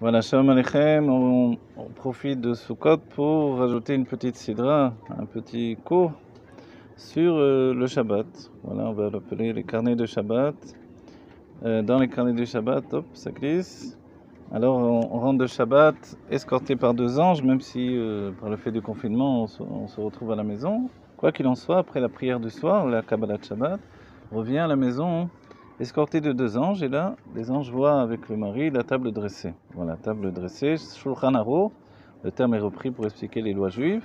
Voilà, Shalom Aleichem, on, profite de Sukkot pour rajouter une petite sidra, un petit cours sur euh, le Shabbat. Voilà, on va l'appeler les carnets de Shabbat. Euh, dans les carnets de Shabbat, hop, ça glisse. Alors, on, rentre de Shabbat escorté par deux anges, même si euh, par le fait du confinement, on se, on se retrouve à la maison. Quoi qu'il en soit, après la prière du soir, la Kabbalah de Shabbat, on revient à la maison escorté de deux anges, et là, les anges voient avec le mari la table dressée. Voilà, table dressée, Shulchan Aruch, le terme est repris pour expliquer les lois juives,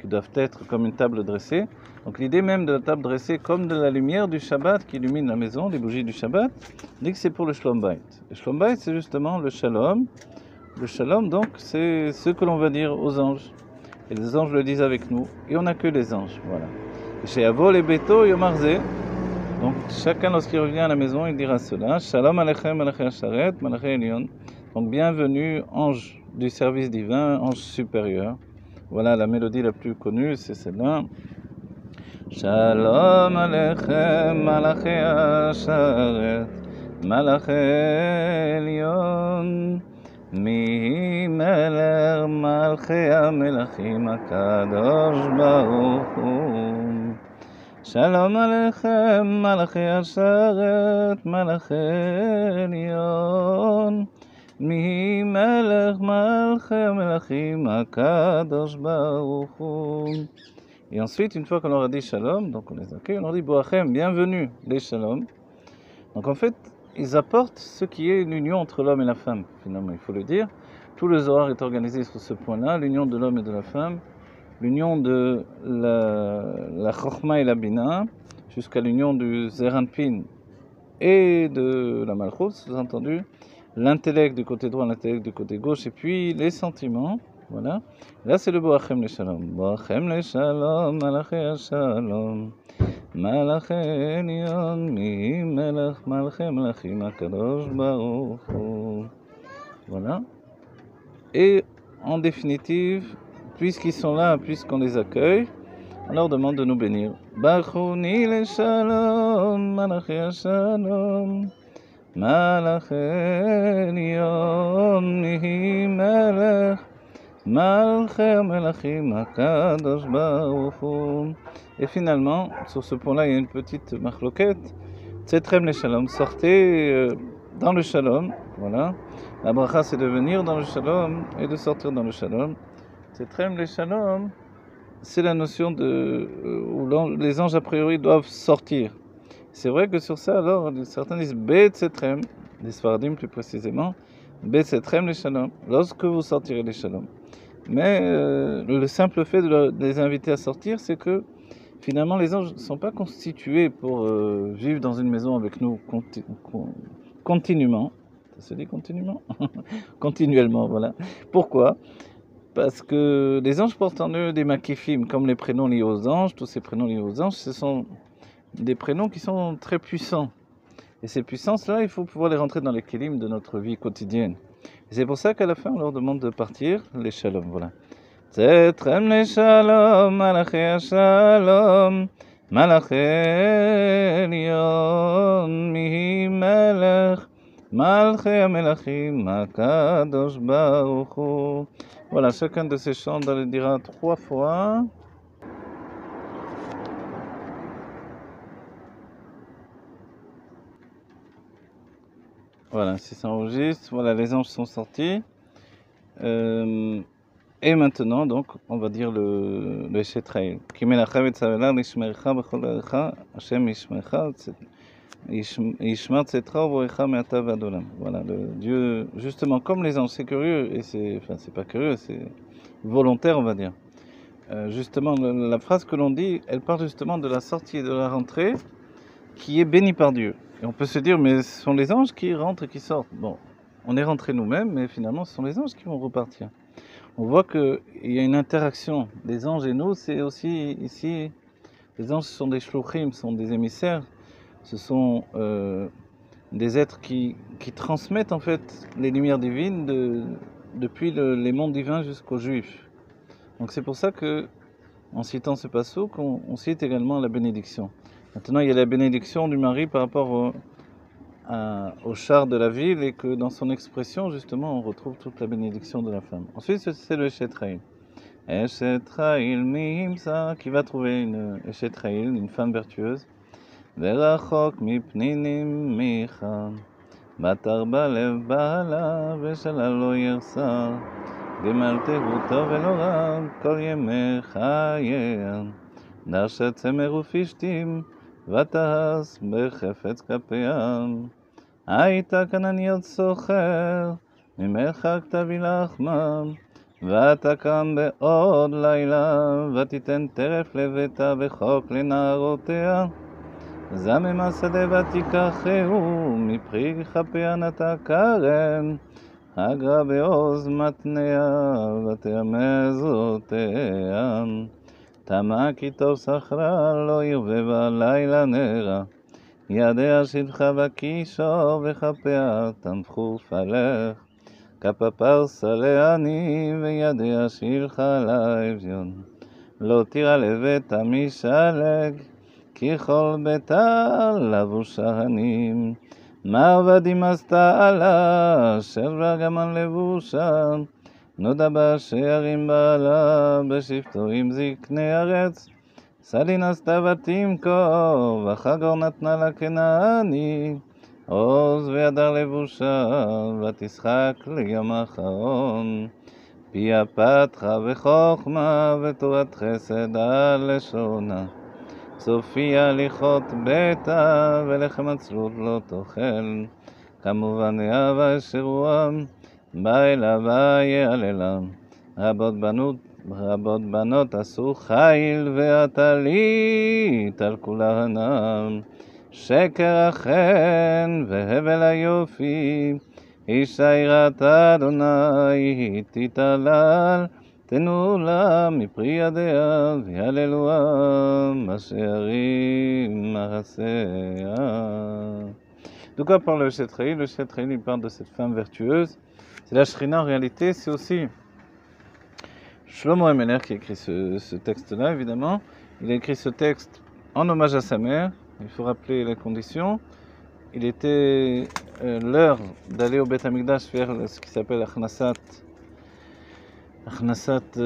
qui doivent être comme une table dressée. Donc l'idée même de la table dressée, comme de la lumière du Shabbat qui illumine la maison, les bougies du Shabbat, dit que c'est pour le Shalom Bayit. Le Shalom c'est justement le Shalom. Le Shalom, donc, c'est ce que l'on va dire aux anges. Et les anges le disent avec nous, et on n'a que les anges, voilà. Chez et Beto, Yomarze, donc chacun lorsqu'il revient à la maison, il dira cela. Shalom Alechem Malaché Asharet, Malaché Elion. Donc bienvenue, ange du service divin, ange supérieur. Voilà la mélodie la plus connue, c'est celle-là. Shalom Alechem Malaché Asharet, Malaché Elion. מי מלך מלכי המלכים הקדוש ברוך הוא שלום עליכם מלאכי השרת מלאכי עליון מי מלך מלכי המלכים הקדוש ברוך הוא Et ensuite, une fois qu'on leur a dit shalom, donc on les accueille, on leur dit boachem, bienvenue, les shalom. Donc en fait, ils apportent ce qui est l'union entre l'homme et la femme, finalement, il faut le dire. Tout le Zohar est organisé sur ce point-là, l'union de l'homme et de la femme, l'union de la, la Chochma et la Bina jusqu'à l'union du Zeranpin et de la Malchut, sous-entendu, l'intellect du côté droit, l'intellect du côté gauche, et puis les sentiments. Voilà. Là, c'est le Boachem le Shalom. Boachem le Shalom, Malachem Shalom. Malachem Yon, Mi Melach, Malachem Lachim, Akadosh Baruch. Voilà. Et en définitive, puisqu'ils sont là, puisqu'on les accueille, on leur demande de nous bénir. Bachouni le shalom, malachi shalom, malachi עליון, מיהי מלך, מלכי המלכים הקדוש ברוך הוא. Et finalement, sur ce point-là, il y a une petite marloquette. Tzetrem le shalom, sortez euh, dans le shalom. Voilà. La bracha, c'est de venir dans le shalom et de sortir dans le shalom. C'est la notion de euh, où les anges a priori doivent sortir. C'est vrai que sur ça, alors, certains disent Betzetrem, les Sfaradim plus précisément, Betzetrem le shalom, lorsque vous sortirez les shalom. Mais euh, le simple fait de, le, de les inviter à sortir, c'est que Finalement, les anges ne sont pas constitués pour euh, vivre dans une maison avec nous conti continuellement. Ça se dit continuellement? Continuellement, voilà. Pourquoi? Parce que les anges portent en eux des makifim, comme les prénoms liés aux anges, tous ces prénoms liés aux anges, ce sont des prénoms qui sont très puissants. Et ces puissances-là, il faut pouvoir les rentrer dans l'équilibre de notre vie quotidienne. Et c'est pour ça qu'à la fin, on leur demande de partir, les shalom, voilà. צאתכם לשלום, מלאכי השלום, מלאכי עליון, מי מלך, מלכי המלכים, הקדוש ברוך הוא. Voilà, chacun de ces chants, on le dira trois fois. Voilà, si ça enregistre, voilà, les anges sont sortis. Euh, et maintenant, donc, on va dire le, le Shetraïl. Ki melachem et tzavelar lishmercha b'chol erecha, Hashem yishmercha, yishmer Voilà, Dieu, justement, comme les anges, c'est curieux, et c'est, enfin, c'est pas curieux, c'est volontaire, on va dire. Euh, justement, la phrase que l'on dit, elle parle justement de la sortie et de la rentrée, qui est bénie par Dieu. Et on peut se dire, mais ce sont les anges qui rentrent et qui sortent. Bon, on est rentré nous-mêmes, mais finalement, ce sont les anges qui vont repartir on voit qu'il y a une interaction des anges et nous. C'est aussi ici, les anges sont des shluchim, sont des émissaires. Ce sont euh, des êtres qui, qui, transmettent en fait les lumières divines de, depuis le, les mondes divins jusqu'aux juifs. Donc c'est pour ça que, en citant ce passage, on, cite également la bénédiction. Maintenant, il y a la bénédiction du mari par rapport au, char de la ville et que dans son expression, justement, on retrouve toute la bénédiction de la femme. Ensuite, c'est le Eshetraïl. Eshetraïl Mimsa, qui va trouver une Eshetraïl, une femme vertueuse. ורחוק מפנינים מיכה, בתרבה לב בעלה, ושלה לא ירסר. גמלתהו ולא רע כל ימי חייה. נרשת צמר ופשתים, ותעש בחפץ כפיה. הייתה כנניות סוחר, ממך תביא לחמם, ותקם בעוד לילה, ותיתן טרף לביתה וחוק לנערותיה. זמם השדה ותיקחהו, מפרי כפיה נטע כרם, הגרה בעוז מתניה, ותרמז אותיה. תמה כי טוב שכרה, לא ירבה בלילה נרה. ידיה שבחה וקישו, וכפיה תנפחו פלך. כפה פרסה לעני, וידיה שילחה לאביון. לא תירא לבית המשלג, ככל ביתה לבוש הענים. מעבדים עשתה עלה, אשר וגמן לבושה. נודע בשערים בעלה, בשבתו עם זקני ארץ. סלין עשתה ותמכור, וחגור נתנה לה כנעני. עוז וידר לבושה, ותשחק ליום האחרון. פיה פתחה וחוכמה, ותורת חסד על לשונה. סופי הליכות ביתה, ולחם עצלות לא תאכל. כמובן יהבה אשרועם, בא אליו ויעללם. רבות בנות, רבות בנות עשו חיל ועטלית על כולהנם. שקר החן והבל היופי, אישה יראת אדוני תתעלל. תנו לה מפרי ידיה, ויהללוה מעשרים מעשיה. De quoi parle le Shetraïl Le Shetraïl, il parle de cette femme vertueuse. C'est la Shrina en réalité, c'est aussi Shlomo Emeler qui a écrit ce, ce texte-là, évidemment. Il a écrit ce texte en hommage à sa mère. Il faut rappeler les conditions. Il était euh, l'heure d'aller au Beth Amikdash faire ce qui s'appelle Achnasat הכנסת,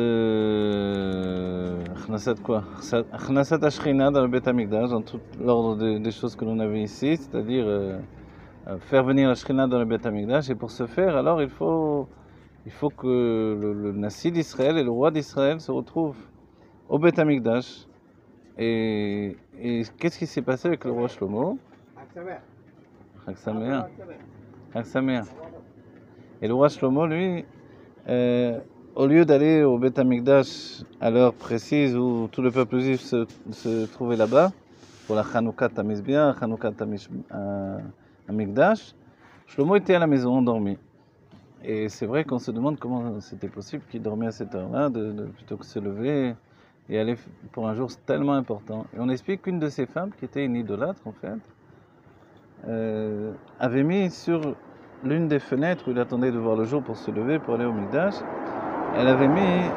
הכנסת quoi הכנסת Ashrina dans le Beth Amikdash, dans tout l'ordre des, des, choses que l'on avait ici, c'est-à-dire euh, faire venir la Shrina dans le Beth Amikdash. Et pour ce faire, alors il faut, il faut que le, le Nassi d'Israël et le roi d'Israël se retrouvent au Beth Amikdash. Et, et qu'est-ce qui s'est passé avec le roi Shlomo Chag Samer. Et le roi Shlomo, lui, euh, au lieu d'aller au Beth Amikdash à l'heure précise où tout le peuple juif se, se trouvait là-bas, pour la Chanukah Tamizbia, Chanukah Amikdash, Shlomo était à la maison endormi. Et c'est vrai qu'on se demande comment c'était possible qu'il dormait à cette heure-là, plutôt que se lever et aller pour un jour tellement important. Et on explique qu'une de ces femmes, qui était une idolâtre en fait, euh, avait mis sur l'une des fenêtres où il attendait de voir le jour pour se lever, pour aller au Mikdash, elle avait mis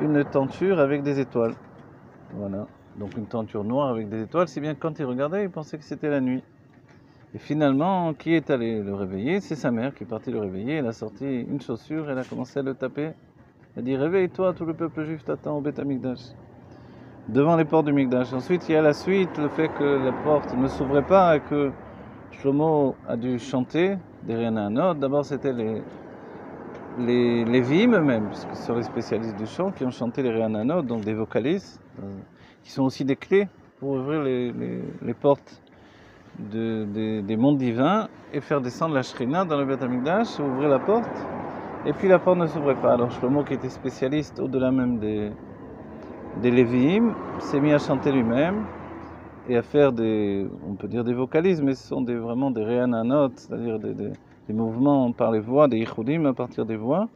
une tenture avec des étoiles. Voilà. Donc une tenture noire avec des étoiles, si bien que quand il regardait, il pensait que c'était la nuit. Et finalement, qui est allé le réveiller? C'est sa mère qui est partie le réveiller. Elle a sorti une chaussure, elle a commencé à le taper. Elle a dit Réveille-toi, tout le peuple juif t'attend au Beth Amikdash. Devant les portes du Mikdash. Ensuite, il y a la suite, le fait que la porte ne s'ouvrait pas et que Shlomo a dû chanter des Réananot. D'abord, c'était les, les, les Vim eux-mêmes, puisque ce sont les spécialistes du chant, qui ont chanté les Réananot, donc des vocalistes, euh, qui sont aussi des clés pour ouvrir les, les, portes de, de, des mondes divins et faire descendre la Shrina dans le Beth ouvrir la porte, et puis la porte ne s'ouvrait pas. Alors Shlomo, qui était spécialiste au-delà même des, des s'est mis à chanter lui-même et à faire des, on peut dire des vocalises, mais ce sont des, vraiment des Réananot, c'est-à-dire des des mouvements par les voix, des yichudim à partir des voix.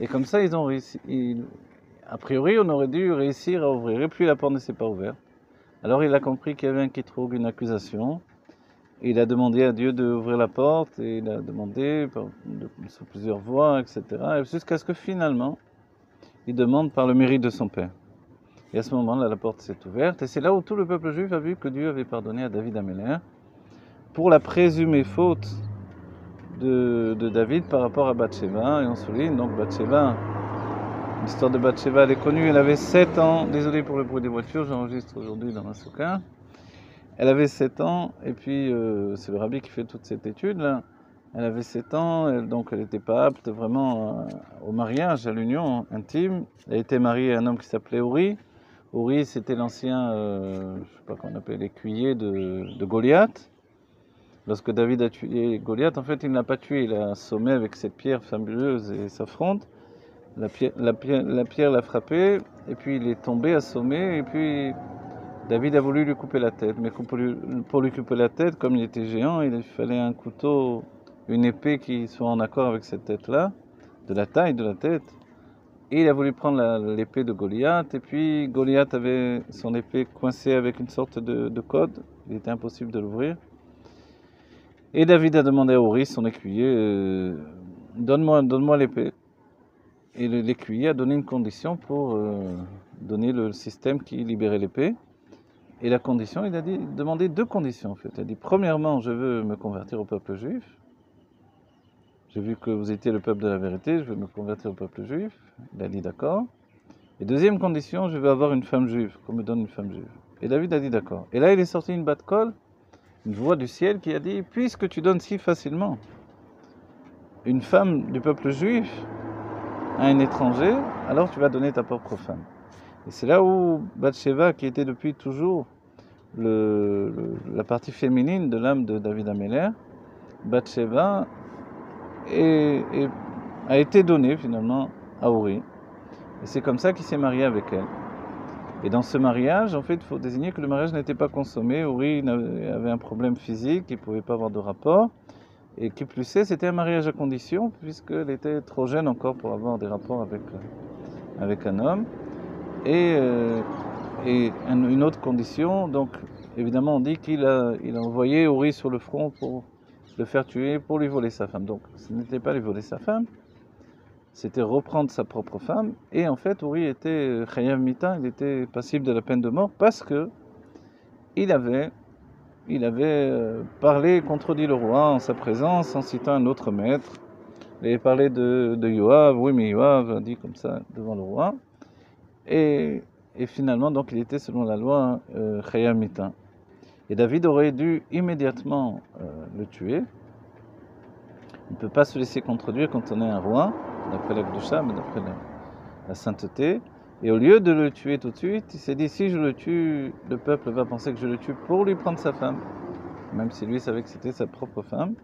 Et comme ça, ils ont réussi. A priori, on aurait dû réussir à ouvrir. Et puis la porte ne s'est pas ouverte. Alors il a compris qu'il y avait un quitroug, une accusation. Il a demandé à Dieu d'ouvrir la porte et il a demandé par, de, plusieurs voix, etc. Jusqu'à ce que finalement, il demande par le mérite de son père. Et à ce moment-là, la porte s'est ouverte. Et c'est là où tout le peuple juif a vu que Dieu avait pardonné à David Améler pour la présumée faute de, David par rapport à Bathsheba. Et on souligne donc Bathsheba. L'histoire de Bathsheba, elle est connue. Elle avait 7 ans. Désolé pour le bruit des voitures, j'enregistre aujourd'hui dans un souka. Elle avait 7 ans, et puis euh, c'est le rabbi qui fait toute cette étude là. Elle avait 7 ans, donc elle n'était pas apte vraiment euh, au mariage, à l'union intime. Elle était mariée à un homme qui s'appelait Uri. Uri, c'était l'ancien, euh, je ne sais pas comment on appelle, l'écuyer de, Goliath. Lorsque David a tué Goliath, en fait, il ne l'a pas tué, il l'a assommé avec cette pierre fabuleuse et sa fronde. La pierre l'a pierre l'a frappé, et puis il est tombé assommé, et puis David a voulu lui couper la tête. Mais pour lui, pour lui couper la tête, comme il était géant, il fallait un couteau une épée qui soit en accord avec cette tête-là, de la taille de la tête. Et il a voulu prendre l'épée de Goliath, et puis Goliath avait son épée coincée avec une sorte de, code, il était impossible de l'ouvrir. Et David a demandé à Uri, son écuyer, euh, donne-moi donne l'épée. Et l'écuyer a donné une condition pour euh, donner le système qui libérait l'épée. Et la condition, il a dit, demandé deux conditions en fait. Il a dit, premièrement, je veux me convertir au peuple juif. J'ai vu que vous étiez le peuple de la vérité, je veux me convertir au peuple juif. Il a dit d'accord. Et deuxième condition, je veux avoir une femme juive, qu'on me donne une femme juive. Et David a dit d'accord. Et là, il est sorti une batte colle, une voix du ciel qui a dit Puisque tu donnes si facilement une femme du peuple juif à un étranger, alors tu vas donner ta propre femme. Et c'est là où Bathsheba, qui était depuis toujours la partie féminine de l'âme de David Améler, Bathsheba a été donné finalement à Uri. Et c'est comme ça qu'il s'est marié avec elle. Et dans ce mariage, en fait, il faut désigner que le mariage n'était pas consommé. Uri avait un problème physique, il ne pouvait pas avoir de rapport. Et qui plus est, c'était un mariage à condition, puisqu'elle était trop jeune encore pour avoir des rapports avec, euh, avec un homme. Et, euh, et une autre condition, donc évidemment, on dit qu'il a, il a envoyé Uri sur le front pour le faire tuer pour lui voler sa femme. Donc ce n'était pas lui voler sa femme, c'était reprendre sa propre femme. Et en fait, Uri était Chayav Mita, il était passible de la peine de mort parce que il avait, il avait euh, parlé, contredit le roi en sa présence en citant un autre maître. Il avait parlé de, de Yoav, oui, mais Yoav a dit comme ça devant le roi. Et, et finalement, donc, il était selon la loi euh, Chayav Mita. Et David aurait dû immédiatement euh, le tuer. On ne peut pas se laisser contredire quand on est un roi, d'après la Gdusha, mais d'après la, sainteté. Et au lieu de le tuer tout de suite, il s'est dit si je le tue, le peuple va penser que je le tue pour lui prendre sa femme, même si lui savait que c'était sa propre femme.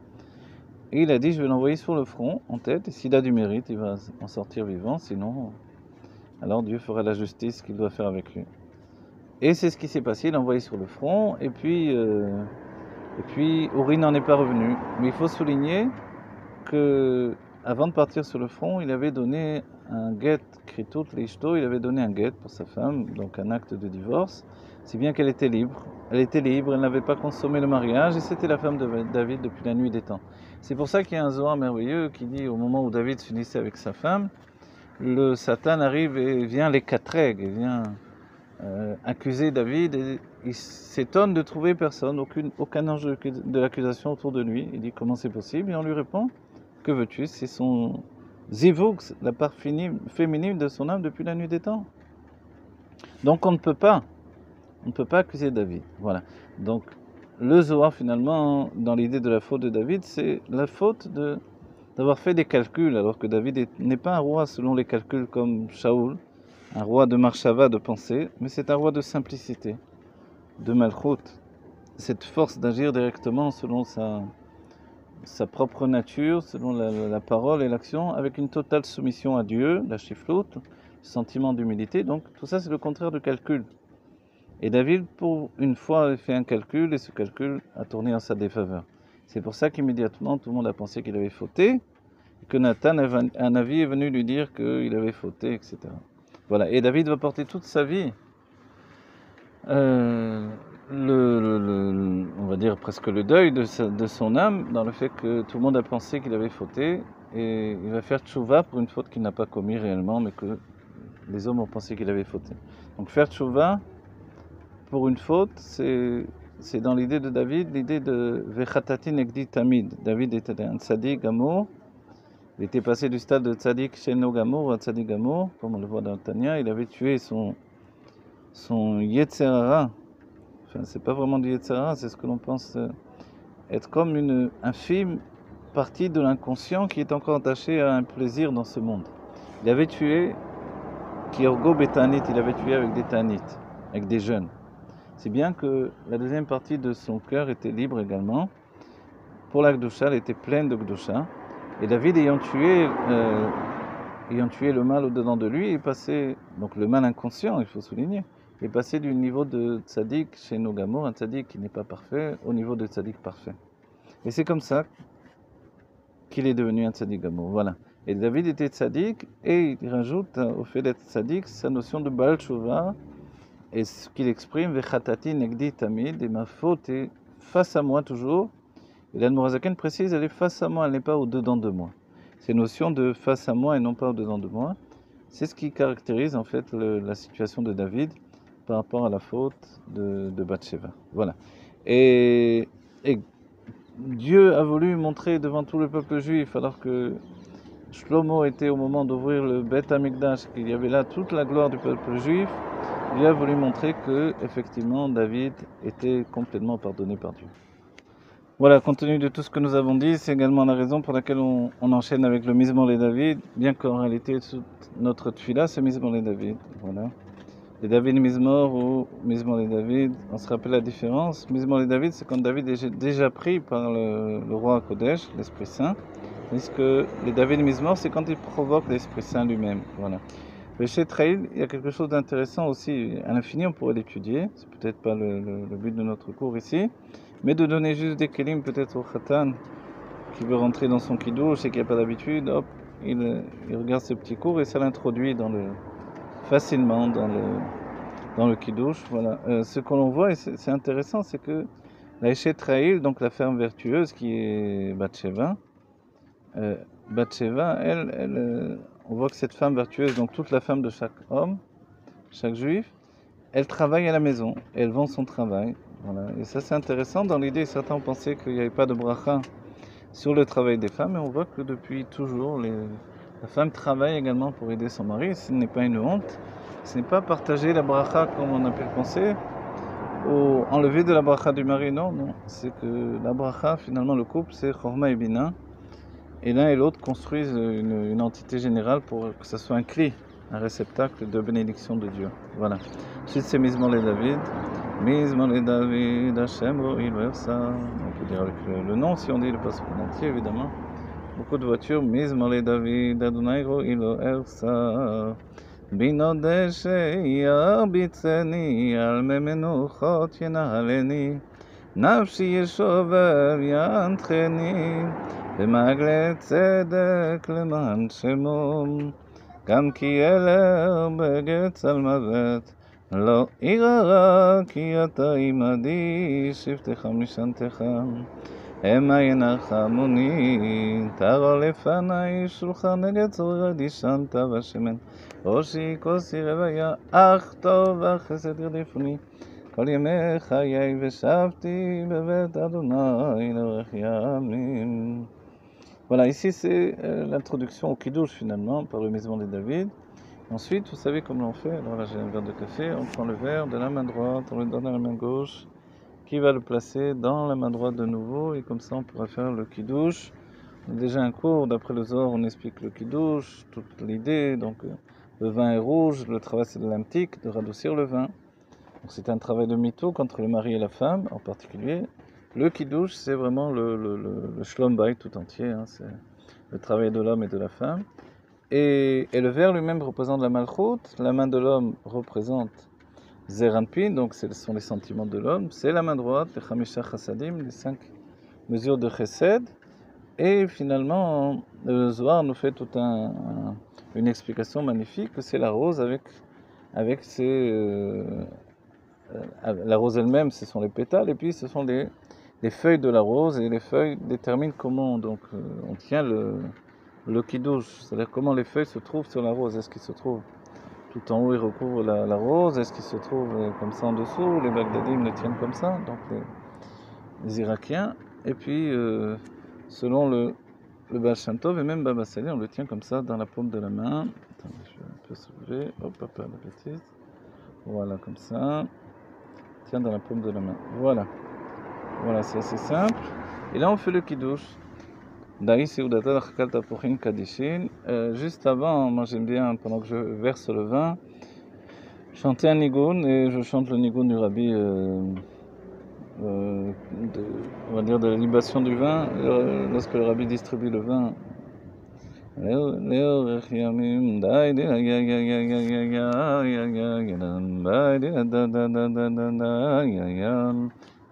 Et il a dit je vais l'envoyer sur le front, en tête, et s'il a du mérite, il va en sortir vivant, sinon, alors Dieu fera la justice qu'il doit faire avec lui. Et c'est ce qui s'est passé, il l'a envoyé sur le front, et puis, euh, et puis Uri n'en est pas revenu. Mais il faut souligner que avant de partir sur le front, il avait donné un guet, il avait donné un guet pour sa femme, donc un acte de divorce, si bien qu'elle était libre. Elle était libre, elle n'avait pas consommé le mariage, et c'était la femme de David depuis la nuit des temps. C'est pour ça qu'il y a un Zohar merveilleux qui dit au moment où David s'unissait avec sa femme, le Satan arrive et vient les quatre et vient euh, accuser David et il s'étonne de trouver personne, aucune, aucun ange de l'accusation autour de lui. Il dit comment c'est possible? Et on lui répond que veux-tu? C'est son zivux, la part féminine de son âme depuis la nuit des temps. Donc on ne peut pas, on ne peut pas accuser David. Voilà. Donc le Zohar finalement, dans l'idée de la faute de David, c'est la faute d'avoir fait des calculs alors que David n'est pas un roi selon les calculs comme Shaoul un roi de marchava de pensée, mais c'est un roi de simplicité, de malchut, cette force d'agir directement selon sa, sa propre nature, selon la, parole et l'action, avec une totale soumission à Dieu, la chifloute, sentiment d'humilité. Donc tout ça, c'est le contraire du calcul. Et David, pour une fois, a fait un calcul et ce calcul a tourné en sa défaveur. C'est pour ça qu'immédiatement, tout le monde a pensé qu'il avait fauté, et que Nathan, un avis, est venu lui dire qu'il avait fauté, etc. Voilà. Et David va porter toute sa vie, euh, le, on va dire presque le deuil de, son âme, dans le fait que tout le monde a pensé qu'il avait fauté, et il va faire tchouva pour une faute qu'il n'a pas commis réellement, mais que les hommes ont pensé qu'il avait fauté. Donc faire tchouva pour une faute, c'est c'est dans l'idée de David, l'idée de Vechatati Negdi Tamid. David était un tzadik amour. Il était passé du stade de tzadik Sheno Gamour à tzadik Gamour, comme on le voit dans Tania. Il avait tué son, son Yetzerara. Enfin, c'est pas vraiment du Yetzerara, c'est ce que l'on pense euh, être comme une infime partie de l'inconscient qui est encore attaché à un plaisir dans ce monde. Il avait tué Kirgo Betanit, il avait tué avec des Tanites, avec des jeunes. C'est bien que la deuxième partie de son cœur était libre également. Pour la Gdusha, elle était pleine de Gdusha. Et David, ayant tué, euh, ayant tué le mal au-dedans de lui, est passé, donc le mal inconscient, il faut souligner, est passé du niveau de tzaddik chez Nogamour, un tzaddik qui n'est pas parfait, au niveau de tzaddik parfait. Et c'est comme ça qu'il est devenu un tzaddik gamour. Voilà. Et David était tzaddik, et il rajoute au fait d'être tzaddik sa notion de Baal et ce qu'il exprime, Vechatati negdi tamid, et ma faute est face à moi toujours. Et l'Admorazaken précise, elle est face à moi, elle n'est pas au-dedans de moi. Ces notions de face à moi et non pas au-dedans de moi, c'est ce qui caractérise en fait la situation de David par rapport à la faute de, de Bathsheba. Voilà. Et, Dieu a voulu montrer devant tout le peuple juif, alors que Shlomo était au moment d'ouvrir le Beth Amikdash, qu'il y avait là toute la gloire du peuple juif, il a voulu montrer que, effectivement, David était complètement pardonné par Dieu. Voilà, compte tenu de tout ce que nous avons dit, c'est également la raison pour laquelle on, enchaîne avec le Mismor et David, bien qu'en réalité, notre tfila, c'est Mismor et David. Voilà. Les David Mismor ou Mismor et David, on se rappelle la différence. Mismor et David, c'est quand David est déjà pris par le, roi Kodesh, l'Esprit Saint, tandis que les David Mismor, c'est quand il provoque l'Esprit Saint lui-même. Voilà. Mais chez Trail, il y a quelque chose d'intéressant aussi. À l'infini, on pourrait l'étudier. C'est peut-être pas le, but de notre cours ici. Mais de donner juste des kelim peut-être au khatan qui veut rentrer dans son kidouche et qui n'a pas d'habitude. Hop, il, regarde ce petit cours et ça l'introduit dans le, facilement dans le, dans le kidouche. Voilà. Euh, ce que l'on voit, et c'est intéressant, c'est que la Trail, donc la ferme vertueuse qui est Bathsheba, euh, elle, euh, on voit que cette femme vertueuse, donc toute la femme de chaque homme, chaque juif, elle travaille à la maison, elle vend son travail. Voilà. Et ça c'est intéressant. Dans l'idée, certains pensé qu'il n'y avait pas de bracha sur le travail des femmes, et on voit que depuis toujours, les... la femme travaille également pour aider son mari. Ce n'est pas une honte. Ce n'est pas partager la bracha comme on a pu le penser, ou enlever de la bracha du mari. Non, non. C'est que la bracha, finalement, le couple, c'est chorma et bina et l'un et l'autre construisent une, entité générale pour que ce soit un cri, un réceptacle de bénédiction de Dieu. Voilà. Ensuite, c'est Mizmor les David. Mizmor les David, Hashem ça. On peut dire avec le, nom si on dit le passage entier, évidemment. רקוד בת מזמר לדוד, אדוני רואי לו ארסר. בינו דשא ירביצני, על מי מנוחות ינהלני. נפשי ישובב ינתכני, במעגלי צדק למען שמום. גם כי אלר בגץ על מוות, לא עיר הרע כי אתה עמדי, שבתך משנתך. המה ינחמוני, תרא לפניי שולחן נגד צורר דישנת ושמן, ראשי כוסי רוויה, אך טוב וחסד ירדפוני. כל ימי חיי ושבתי בבית אדוני לאורך ימים. Voilà, ici c'est euh, l'introduction au Kiddush finalement par le Maison de David. Ensuite, vous savez comment on fait. Alors là, j'ai un verre de café. On prend le verre de la main droite, on le donne à la main gauche, qui va le placer dans la main droite de nouveau. Et comme ça, on pourra faire le Kiddush. Déjà un cours, d'après le Zohar, on explique le Kiddush, toute l'idée. Donc, euh, le vin est rouge, le travail c'est de l'amtique, de radoucir le vin. Donc, c'est un travail de mytho entre le mari et la femme en particulier. Le kiddush, c'est vraiment le, le, le, tout entier, hein, c'est le travail de l'homme et de la femme. Et, et le verre lui-même représente la malchoute, la main de l'homme représente Zeranpin, donc ce sont les sentiments de l'homme, c'est la main droite, les Chamisha Chassadim, les cinq mesures de Chesed. Et finalement, le Zohar nous fait toute un, une explication magnifique, c'est la rose avec, avec ses... Euh, euh, la rose elle-même, ce sont les pétales, et puis ce sont les, les feuilles de la rose et les feuilles déterminent comment donc euh, on tient le, le kidouche, c'est-à-dire comment les feuilles se trouvent sur la rose. Est-ce qu'il se trouve tout en haut il recouvre la, rose, est-ce qu'il se trouve comme ça en dessous Les Bagdadim le tiennent comme ça, donc les, Irakiens. Et puis, selon le, le Baal et même Baba on le tient comme ça dans la paume de la main. Attendez, je vais un peu soulever. Hop, hop, la petite. Voilà, comme ça. Tiens dans la paume de la main. Voilà. Voilà, c'est assez simple. Et là, on fait le kiddush. Euh, juste avant, moi j'aime bien, pendant que je verse le vin, chanter un nigun et je chante le nigun du rabbi, euh, euh, on va dire de la libation du vin, lorsque le rabbi distribue le vin.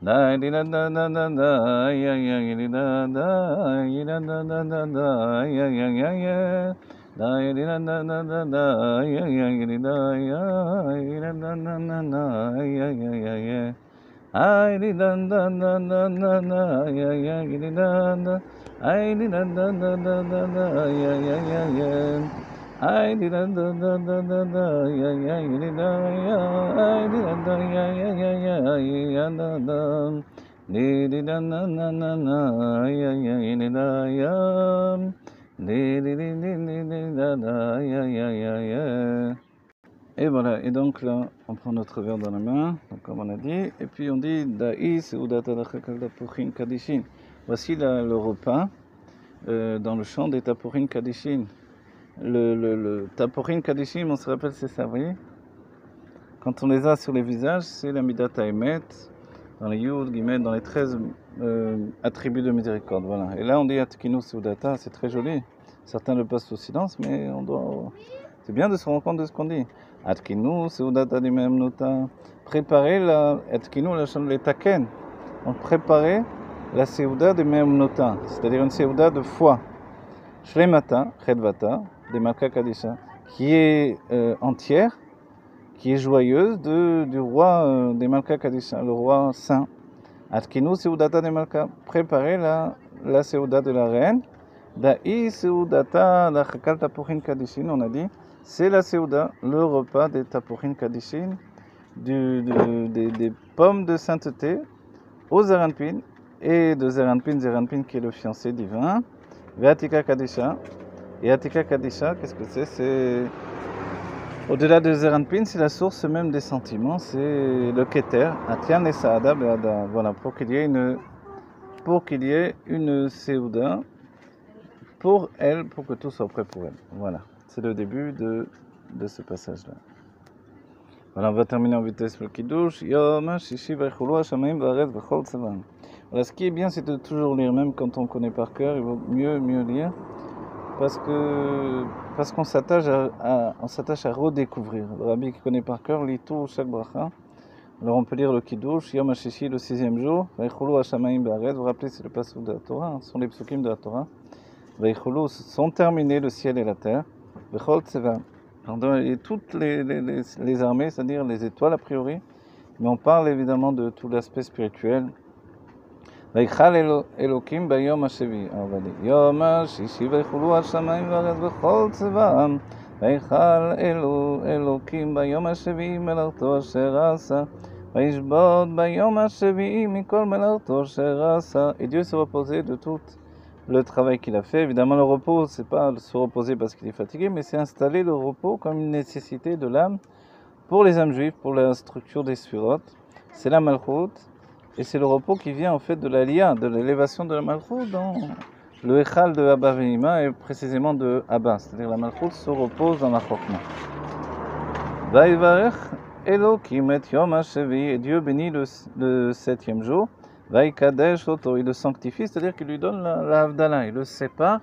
Da di da da da da da ya ya di da da ya da da da da da ya ya ya ya da ya di da da da ya ya di da ya ya da da da da ya ya ya ya di da ya ya di di ya ya ya ya I da da da da da da ya ya ya ya Et voilà, et donc là, on prend notre verre dans la main, comme on a dit, et puis on dit Da'is ou Kadishin. Voici la, le repas euh, dans le chant des Tapurin Kadishin le, le, le kadishim, on se rappelle, c'est ça, vous voyez Quand on les a sur les visages, c'est la midat Emet, dans les yud, guillemets, dans les 13 euh, attributs de miséricorde. Voilà. Et là, on dit atkinu seudata, c'est très joli. Certains le passent au silence, mais on doit. C'est bien de se rendre compte de ce qu'on dit. Atkinu seudata dimem nota. Préparer la. Atkinu la les taken. On préparer la seuda de même nota, c'est-à-dire une seuda de foi. Shlemata, chedvata, des Malka Kadisha, qui est euh, entière, qui est joyeuse de, du roi euh, des Malka Kadisha, le roi saint. Atkinu Seudata des Malka, préparez la, la Seuda de la reine. Da'i Seudata la Chakal Tapurin Kadishin, on a dit, c'est la Seuda, le repas des Tapurin Kadishin, du, des, pommes de sainteté aux Zeranpin et de Zeranpin, Zeranpin qui est le fiancé divin. Veatika Kadisha, et Atika Kadisha, qu'est-ce que c'est? C'est au-delà de Zeranpin, c'est la source même des sentiments, c'est le Keter, Atian et Saada Beada. Voilà, pour qu'il y ait une, pour qu'il y ait une Seuda pour elle, pour que tout soit prêt pour elle. Voilà, c'est le début de, de ce passage-là. Voilà, on va terminer en vitesse le Kiddush. Yom Shishi Vechol Tzavan. Voilà, ce qui est bien, c'est de toujours lire, même quand on connaît par cœur, il vaut mieux, mieux lire parce que parce qu'on s'attache à, on s'attache à redécouvrir. Le rabbi qui connaît par cœur lit tout chaque bracha. Alors on peut lire le Kiddush, Yom HaShishi, le sixième jour, Veichulu HaShamayim Ba'aret, vous rappelez c'est le passage de la Torah, hein, ce sont les psukim de la Torah. Veichulu sont terminés le ciel et la terre. Vechol Tseva. Et toutes les, les, les, les armées, c'est-à-dire les étoiles a priori, mais on parle évidemment de tout l'aspect spirituel, ויכל אלוקים ביום השביעי, אבל יום השישי ויכולו השמיים והארץ וכל צבאם ויכל אלו אלוקים ביום השביעי מלאכתו אשר עשה וישבות ביום השביעי מכל מלאכתו אשר עשה Et Dieu se reposait de tout le travail qu'il a fait. Évidemment, le repos, c'est pas se reposer parce qu'il est fatigué, mais c'est installer le repos comme une nécessité de l'âme pour les âmes juives, pour la structure des sphirotes. C'est la malchoute. Et c'est le repos qui vient en fait de l'Aliyah, de l'élévation de la Malchut dans le Echal de Abba Veima et précisément de Abba. C'est-à-dire la Malchut se repose dans la Chokma. Et Dieu bénit le, septième jour. Il le sanctifie, c'est-à-dire qu'il lui donne la, Havdalah, il le sépare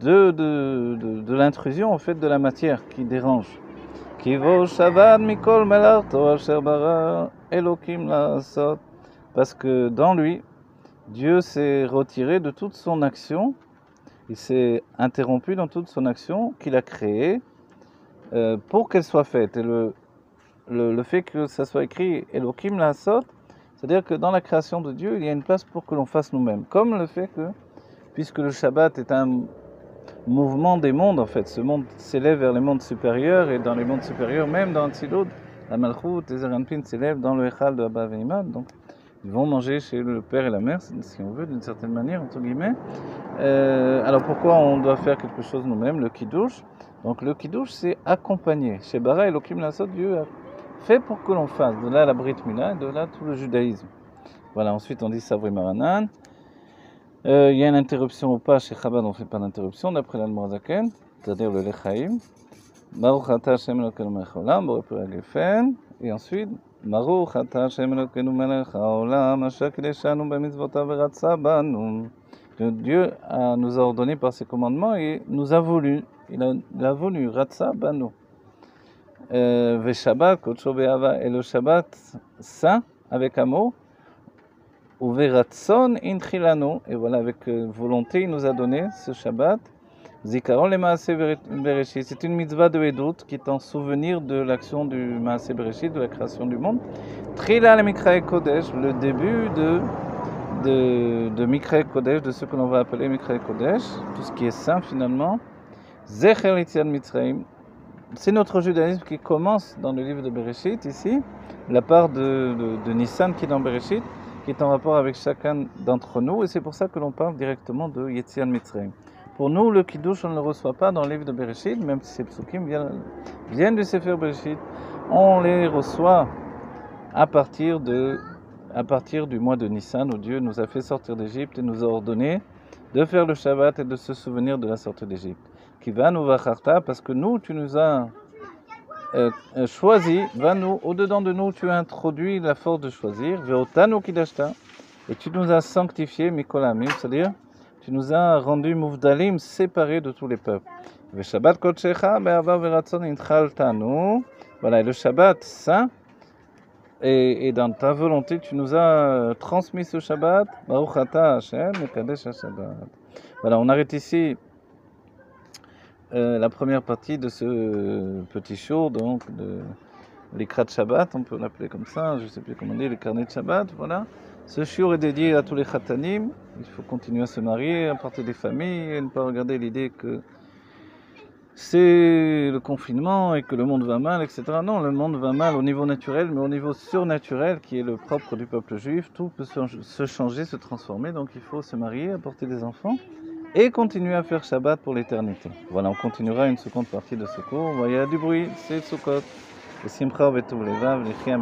de, de, de, l'intrusion en fait de la matière qui dérange. Kivo Mikol Melarto Asher Bara Elohim la parce que dans lui, Dieu s'est retiré de toute son action, il s'est interrompu dans toute son action qu'il a créée euh, pour qu'elle soit faite. Et le, le, fait que ça soit écrit Elohim la sot, c'est-à-dire que dans la création de Dieu, il y a une place pour que l'on fasse nous-mêmes. Comme le fait que, puisque le Shabbat est un, mouvement des mondes en fait. Ce monde s'élève vers les mondes supérieurs et dans les mondes supérieurs, même dans Tziloud, la Malchut, les Aranpin s'élèvent dans le Echal de Abba Veimad. Donc ils vont manger chez le père et la mère, si on veut, d'une certaine manière, entre guillemets. Euh, alors pourquoi on doit faire quelque chose nous-mêmes, le Kiddush? Donc le Kiddush, c'est accompagner. Chez Bara, Elohim Lassot, Dieu a fait pour que l'on fasse. De là la Brit Mila, de là tout le judaïsme. Voilà, ensuite on dit Savri Maranan. Euh, il y a une interruption ou pas, chez Chabad on ne fait pas d'interruption, d'après l'Almorazaken, c'est-à-dire le Lechaim. Et ensuite, ברוך אתה השם אלוקינו מלך העולם, אשר קידשנו במצוותיו ורצה בנו. Dieu a, nous a ordonné par ses commandements et nous a voulu. Il a, il a voulu. Ratsa banu. Euh, Veshabbat, Kocho Be'ava, et le Shabbat saint, avec amour. Uveratson inchilano. Et voilà, avec euh, volonté, il nous a donné ce Shabbat. Zikaron le Maaseh Bereshit. C'est une mitzvah de Edut qui est en souvenir de l'action du Maaseh Bereshit, de la création du monde. Trila le Mikrae Kodesh, le début de, de, de Kodesh, de ce que l'on va appeler Mikrae Kodesh, tout ce qui est saint finalement. Zecher Mitzrayim. C'est notre judaïsme qui commence dans le livre de Bereshit, ici, la part de, de, de Nissan qui est dans Bereshit, qui est en rapport avec chacun d'entre nous, et c'est pour ça que l'on parle directement de Yetzian Mitzrayim. Pour nous, le Kiddush, on ne le reçoit pas dans le livre de Bereshit, même si ces psukim viennent, viennent du Sefer Bereshit. On les reçoit à partir, du mois de Nissan, où Dieu nous a fait sortir d'Égypte et nous a ordonné de faire le Shabbat et de se souvenir de la sortie d'Égypte. Qui va nous vacharta, parce que nous, tu nous as euh, choisi, va nous, au-dedans de nous, tu as introduit la force de choisir, veotanu kidashta, et tu nous as sanctifié, mikolamim, c'est-à-dire tu nous as rendu Mouvdalim séparés de tous les peuples. Le Shabbat. Voilà, et le Shabbat saint, et, dans ta volonté, tu nous as transmis ce Shabbat. Baruch Hashem, Shabbat. Voilà, on arrête ici euh, la première partie de ce petit show, donc de l'écrat de Shabbat, on peut l'appeler comme ça, je ne sais plus comment dire, le carnet de Shabbat, voilà. Ce shiur est dédié à tous les khatanim. Il faut continuer à se marier, à porter des familles et ne pas regarder l'idée que c'est le confinement et que le monde va mal, etc. Non, le monde va mal au niveau naturel, mais au niveau surnaturel, qui est le propre du peuple juif, tout peut se changer, se transformer. Donc il faut se marier, apporter des enfants et continuer à faire Shabbat pour l'éternité. Voilà, on continuera une seconde partie de ce cours. Il y a du bruit, c'est Sukkot. Simcha v'tuv levav, l'echia